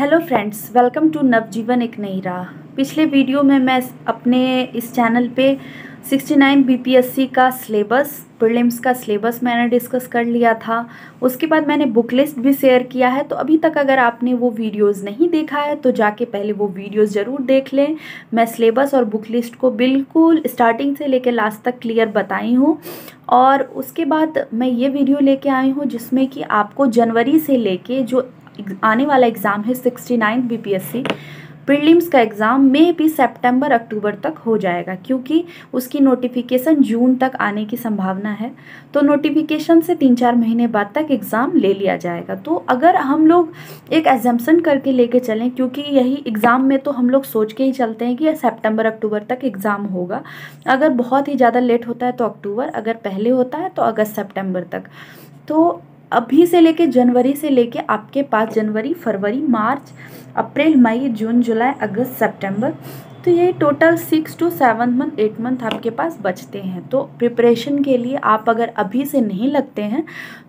Hello friends welcome to Navjeevan एक नई राह पिछले वीडियो में मैं अपने इस चैनल पे 69 बीपीएससी का सिलेबस प्रीलिम्स का सिलेबस मैंने डिस्कस कर लिया था। उसके बाद मैंने बुक लिस्ट भी शेयर किया है तो अभी तक अगर आपने वो वीडियोस नहीं देखा है तो जाके पहले वो वीडियोस ज़रूर देख लें। मैं सिलेबस और बुक लिस्ट को बिल्कुल स्टार्टिंग से लेकर लास्ट तक क्लियर बताई हूँ। और उसके बाद मैं ये वीडियो लेके आई हूँ, जिसमें कि आपको जनवरी से लेके जो आने वाला एग्ज़ाम है sixty ninth B P S C prelims का एग्ज़ाम मे भी सितंबर अक्टूबर तक हो जाएगा, क्योंकि उसकी नोटिफिकेशन जून तक आने की संभावना है। तो नोटिफिकेशन से तीन चार महीने बाद तक एग्ज़ाम ले लिया जाएगा। तो अगर हम लोग एक एग्जाम्सन करके लेके चलें, क्योंकि यही एग्ज़ाम में तो हम लोग सोच के ही चलते हैं कि सितंबर अक्टूबर तक एग्ज़ाम होगा। अगर बहुत ही ज़्यादा लेट होता है तो अक्टूबर अगर पहले होता है तो अगस्त सेप्टेम्बर तक। तो अभी से लेके जनवरी से लेके आपके पास जनवरी, फरवरी, मार्च, अप्रैल, मई, जून, जुलाई, अगस्त, सितंबर तो ये total six to seven month eight month आपके पास बचते हैं। तो प्रिपरेशन के लिए आप अगर अभी से नहीं लगते हैं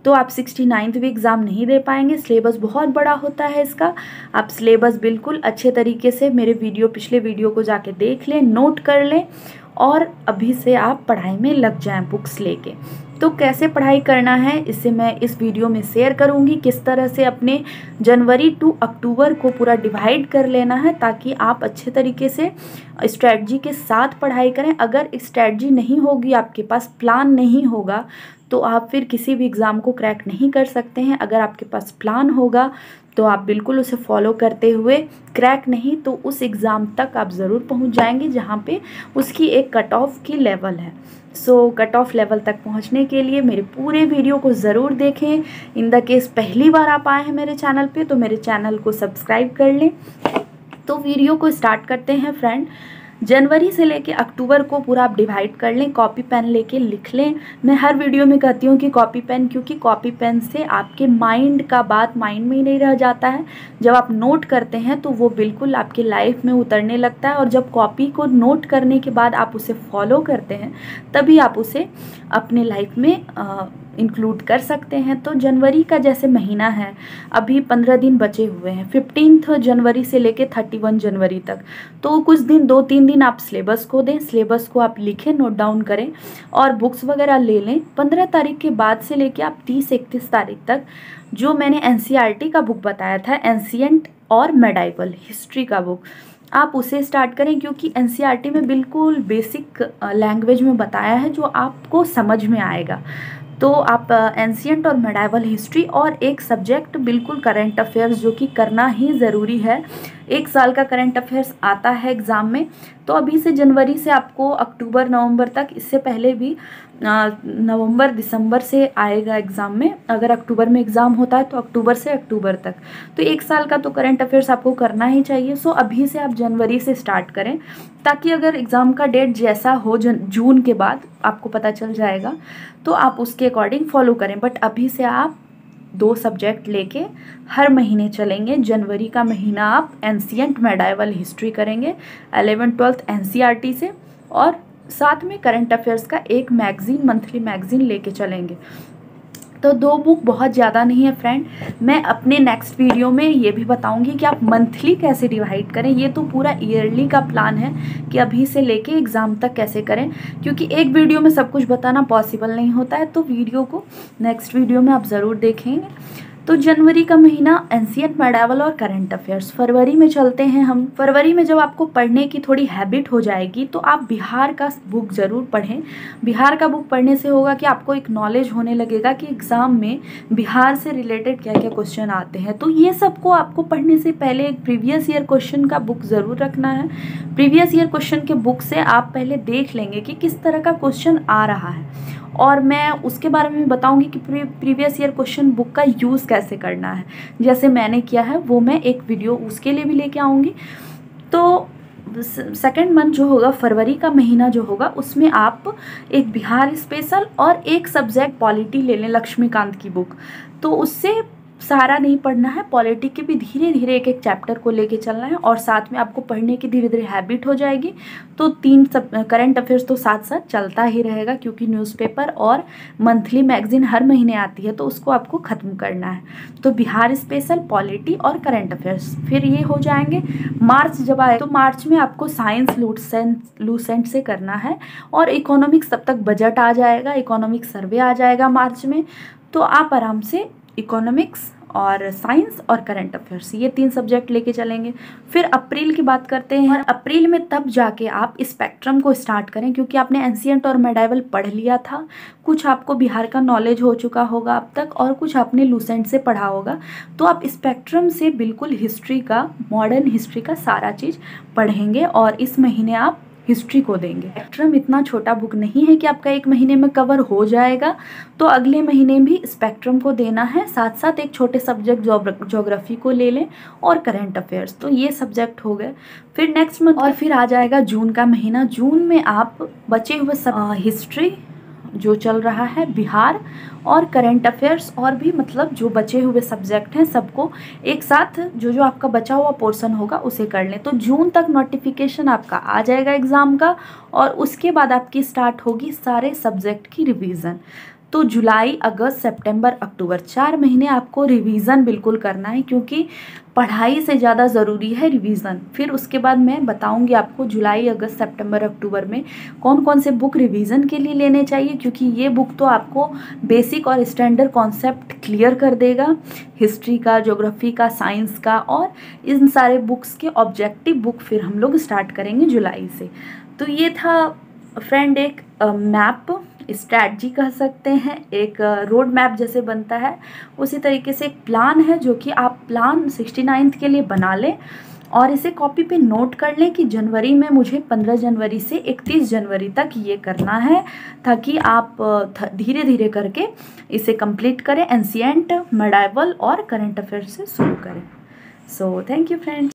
तो आप सिक्सटी नाइन्थ भी एग्ज़ाम नहीं दे पाएँगे। सिलेबस बहुत बड़ा होता है इसका। आप सिलेबस बिल्कुल अच्छे तरीके से मेरे वीडियो पिछले वीडियो को जाके देख लें नोट कर लें और अभी से आप पढ़ाई में लग जाएँ बुक्स लेके। तो कैसे पढ़ाई करना है, इसे मैं इस वीडियो में शेयर करूँगी। किस तरह से अपने जनवरी टू अक्टूबर को पूरा डिवाइड कर लेना है, ताकि आप अच्छे तरीके से स्ट्रेटजी के साथ पढ़ाई करें। अगर स्ट्रेटजी नहीं होगी, आपके पास प्लान नहीं होगा तो आप फिर किसी भी एग्ज़ाम को क्रैक नहीं कर सकते हैं। अगर आपके पास प्लान होगा तो आप बिल्कुल उसे फॉलो करते हुए क्रैक नहीं तो उस एग्ज़ाम तक आप ज़रूर पहुँच जाएँगे, जहाँ पे उसकी एक कट ऑफ़ की लेवल है। सो कट ऑफ़ लेवल तक पहुँचने के लिए मेरे पूरे वीडियो को ज़रूर देखें। इन द केस पहली बार आप आए हैं मेरे चैनल पे तो मेरे चैनल को सब्सक्राइब कर लें। तो वीडियो को स्टार्ट करते हैं फ्रेंड जनवरी से लेके अक्टूबर को पूरा आप डिवाइड कर लें कॉपी पेन लेके लिख लें। मैं हर वीडियो में कहती हूँ कि कॉपी पेन क्योंकि कॉपी पेन से आपके माइंड का बात माइंड में ही नहीं रह जाता है। जब आप नोट करते हैं तो वो बिल्कुल आपकी लाइफ में उतरने लगता है, और जब कॉपी को नोट करने के बाद आप उसे फॉलो करते हैं, तभी आप उसे अपने लाइफ में इंक्लूड कर सकते हैं। तो जनवरी का जैसे महीना है, अभी पंद्रह दिन बचे हुए हैं। फिफ्टींथ जनवरी से लेके थर्टी वन जनवरी तक। तो कुछ दिन, दो तीन दिन आप सिलेबस को दें। सिलेबस को आप लिखें नोट डाउन करें और बुक्स वगैरह ले लें। पंद्रह तारीख के बाद से लेके आप तीस इकतीस तारीख तक जो मैंने एन e का बुक बताया था एंशियंट और मेडाइवल हिस्ट्री का बुक आप उसे स्टार्ट करें क्योंकि एन e में बिल्कुल बेसिक लैंग्वेज में बताया है जो आपको समझ में आएगा। तो आप एंशियंट और मेडाइवल हिस्ट्री और एक सब्जेक्ट बिल्कुल करेंट अफेयर्स जो कि करना ही ज़रूरी है। एक साल का करंट अफेयर्स आता है एग्ज़ाम में तो अभी से जनवरी से आपको अक्टूबर, नवंबर तक, इससे पहले भी नवंबर, दिसंबर से आएगा एग्ज़ाम में। अगर अक्टूबर में एग्ज़ाम होता है तो अक्टूबर से अक्टूबर तक। तो एक साल का तो करंट अफेयर्स आपको करना ही चाहिए। सो अभी से आप जनवरी से स्टार्ट करें, ताकि अगर एग्ज़ाम का डेट जैसा हो जन, जून के बाद, आपको पता चल जाएगा तो आप उसके अकॉर्डिंग फॉलो करें। बट अभी से आप दो सब्जेक्ट लेके हर महीने चलेंगे। जनवरी का महीना आप एंशियंट मेडाइवल हिस्ट्री करेंगे अलेवन ट्वेल्थ एन से और साथ में करंट अफेयर्स का एक मैगज़ीन मंथली मैगज़ीन लेके चलेंगे। तो दो बुक बहुत ज़्यादा नहीं है फ्रेंड मैं अपने नेक्स्ट वीडियो में ये भी बताऊँगी कि आप मंथली कैसे डिवाइड करें। ये तो पूरा ईयरली का प्लान है कि अभी से लेके एग्ज़ाम तक कैसे करें। क्योंकि एक वीडियो में सब कुछ बताना पॉसिबल नहीं होता है तो वीडियो को नेक्स्ट वीडियो में आप ज़रूर देखेंगे। तो जनवरी का महीना एनसीएट मेडावल और करंट अफेयर्स फरवरी में चलते हैं हम। फरवरी में जब आपको पढ़ने की थोड़ी हैबिट हो जाएगी तो आप बिहार का बुक ज़रूर पढ़ें। बिहार का बुक पढ़ने से होगा कि आपको एक नॉलेज होने लगेगा कि एग्ज़ाम में बिहार से रिलेटेड क्या क्या क्वेश्चन आते हैं। तो ये सबको आपको पढ़ने से पहले एक प्रीवियस ईयर क्वेश्चन का बुक ज़रूर रखना है। प्रीवियस ईयर क्वेश्चन के बुक से आप पहले देख लेंगे कि किस तरह का क्वेश्चन आ रहा है। और मैं उसके बारे में भी बताऊँगी कि प्रीवियस ईयर क्वेश्चन बुक का यूज़ कैसे करना है। जैसे मैंने किया है, वो मैं एक वीडियो उसके लिए भी लेके आऊँगी। तो सेकेंड मंथ जो होगा, फरवरी का महीना जो होगा, उसमें आप एक बिहार स्पेशल और एक सब्जेक्ट पॉलिटी ले लें, लक्ष्मीकांत की बुक तो उससे सारा नहीं पढ़ना है पॉलिटी के भी धीरे धीरे एक एक चैप्टर को लेके चलना है और साथ में आपको पढ़ने की धीरे धीरे हैबिट हो जाएगी। तो तीन सब, करंट अफेयर्स तो साथ साथ चलता ही रहेगा क्योंकि न्यूज़पेपर और मंथली मैगजीन हर महीने आती है तो उसको आपको ख़त्म करना है। तो बिहार स्पेशल, पॉलिटी और करंट अफेयर्स। फिर ये हो जाएँगे मार्च जब आए तो मार्च में आपको साइंस लूसेंट लूसेंट से करना है और इकोनॉमिक्स तब तक बजट आ जाएगा, इकोनॉमिक सर्वे आ जाएगा मार्च में। तो आप आराम से इकोनॉमिक्स और साइंस और करंट अफेयर्स ये तीन सब्जेक्ट लेके चलेंगे। फिर अप्रैल की बात करते हैं। और अप्रैल में तब जाके आप स्पेक्ट्रम को स्टार्ट करें क्योंकि आपने एंशियंट और मेडाइवल पढ़ लिया था। कुछ आपको बिहार का नॉलेज हो चुका होगा अब तक और कुछ आपने लूसेंट से पढ़ा होगा। तो आप स्पेक्ट्रम से बिल्कुल हिस्ट्री का मॉडर्न हिस्ट्री का सारा चीज़ पढ़ेंगे और इस महीने आप हिस्ट्री को देंगे। स्पेक्ट्रम इतना छोटा बुक नहीं है कि आपका एक महीने में कवर हो जाएगा तो अगले महीने भी स्पेक्ट्रम को देना है साथ साथ एक छोटे सब्जेक्ट जोग्राफी को ले लें और करंट अफेयर्स तो ये सब्जेक्ट हो गए। फिर नेक्स्ट मंथ और फिर आ जाएगा जून का महीना। जून में आप बचे हुए सब हिस्ट्री जो चल रहा है, बिहार और करंट अफेयर्स और भी मतलब जो बचे हुए सब्जेक्ट हैं सबको एक साथ जो जो आपका बचा हुआ पोर्सन होगा उसे कर लें। तो जून तक नोटिफिकेशन आपका आ जाएगा एग्ज़ाम का और उसके बाद आपकी स्टार्ट होगी सारे सब्जेक्ट की रिवीजन तो जुलाई, अगस्त, सितंबर, अक्टूबर, चार महीने आपको रिवीजन बिल्कुल करना है क्योंकि पढ़ाई से ज़्यादा ज़रूरी है रिवीजन फिर उसके बाद मैं बताऊँगी आपको जुलाई, अगस्त, सितंबर, अक्टूबर में कौन कौन से बुक रिवीजन के लिए लेने चाहिए, क्योंकि ये बुक तो आपको बेसिक और स्टैंडर्ड कॉन्सेप्ट क्लियर कर देगा। हिस्ट्री का जोग्राफी का साइंस का और इन सारे बुक्स के ऑब्जेक्टिव बुक फिर हम लोग स्टार्ट करेंगे जुलाई से। तो ये था फ्रेंड एक मैप स्ट्रैटी कह सकते हैं। एक रोड मैप जैसे बनता है। उसी तरीके से एक प्लान है जो कि आप प्लान सिक्सटी नाइन्थ के लिए बना लें और इसे कॉपी पे नोट कर लें कि जनवरी में मुझे 15 जनवरी से 31 जनवरी तक ये करना है ताकि आप धीरे धीरे करके इसे कंप्लीट करें एंशियंट मेडाइवल और करंट अफेयर से शुरू करें। So thank you friends